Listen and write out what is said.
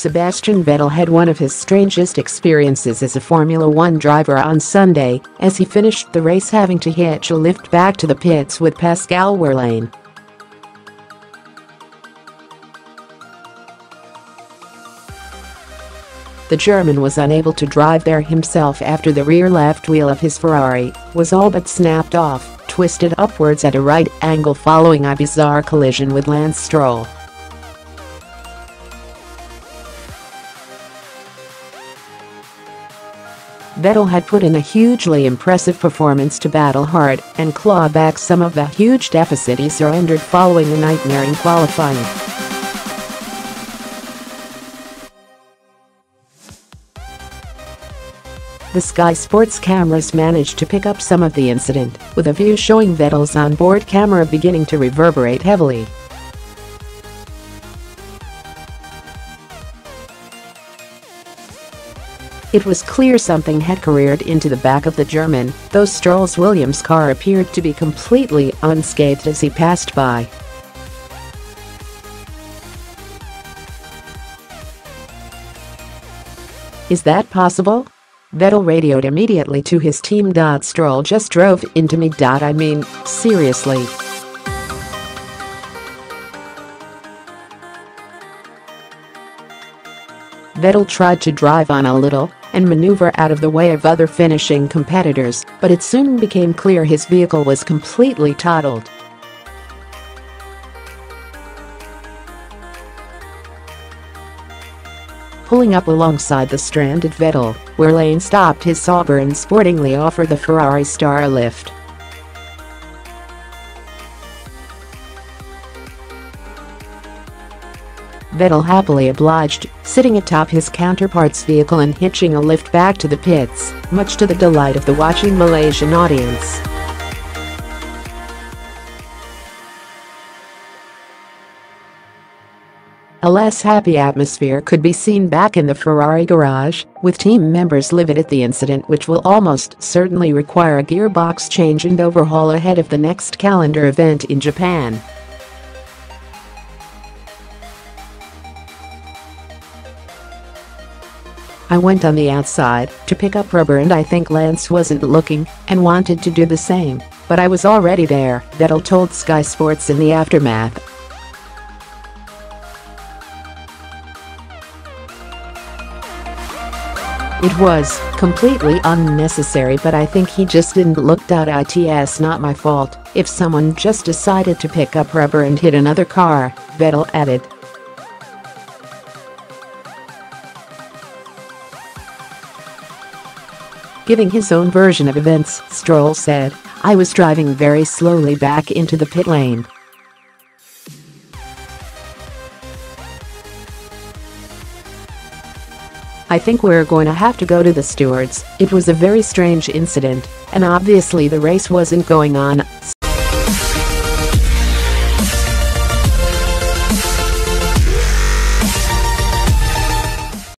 Sebastian Vettel had one of his strangest experiences as a Formula One driver on Sunday as he finished the race having to hitch a lift back to the pits with Pascal Wehrlein. The German was unable to drive there himself after the rear left wheel of his Ferrari was all but snapped off, twisted upwards at a right angle following a bizarre collision with Lance Stroll. Vettel had put in a hugely impressive performance to battle hard and claw back some of the huge deficit he surrendered following a nightmare in qualifying. The Sky Sports cameras managed to pick up some of the incident, with a view showing Vettel's onboard camera beginning to reverberate heavily. It was clear something had careered into the back of the German, though Stroll's Williams car appeared to be completely unscathed as he passed by. Is that possible? Vettel radioed immediately to his team. Stroll just drove into me. I mean, seriously. Vettel tried to drive on a little and maneuver out of the way of other finishing competitors, but it soon became clear his vehicle was completely totaled. Pulling up alongside the stranded Vettel, Wehrlein stopped his Sauber and sportingly offered the Ferrari star a lift. Vettel happily obliged, sitting atop his counterpart's vehicle and hitching a lift back to the pits, much to the delight of the watching Malaysian audience. A less happy atmosphere could be seen back in the Ferrari garage, with team members livid at the incident which will almost certainly require a gearbox change and overhaul ahead of the next calendar event in Japan. I went on the outside to pick up rubber and I think Lance wasn't looking and wanted to do the same, but I was already there, Vettel told Sky Sports in the aftermath. It was completely unnecessary but I think he just didn't look. out It's not my fault if someone just decided to pick up rubber and hit another car, Vettel added. Giving his own version of events, Stroll said, I was driving very slowly back into the pit lane. I think we're going to have to go to the stewards. It was a very strange incident, and obviously the race wasn't going on,